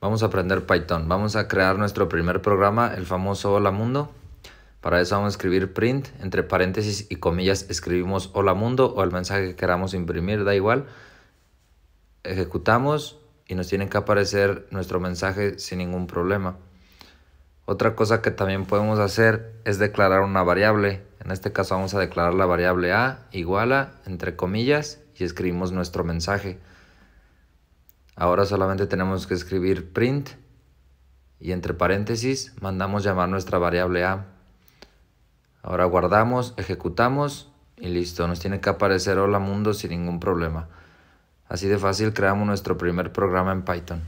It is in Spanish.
Vamos a aprender Python. Vamos a crear nuestro primer programa, el famoso Hola Mundo. Para eso vamos a escribir print, entre paréntesis y comillas escribimos Hola Mundo o el mensaje que queramos imprimir, da igual. Ejecutamos y nos tiene que aparecer nuestro mensaje sin ningún problema. Otra cosa que también podemos hacer es declarar una variable. En este caso vamos a declarar la variable a igual a, entre comillas, y escribimos nuestro mensaje. Ahora solamente tenemos que escribir print y entre paréntesis mandamos llamar nuestra variable a. Ahora guardamos, ejecutamos y listo. Nos tiene que aparecer hola mundo sin ningún problema. Así de fácil creamos nuestro primer programa en Python.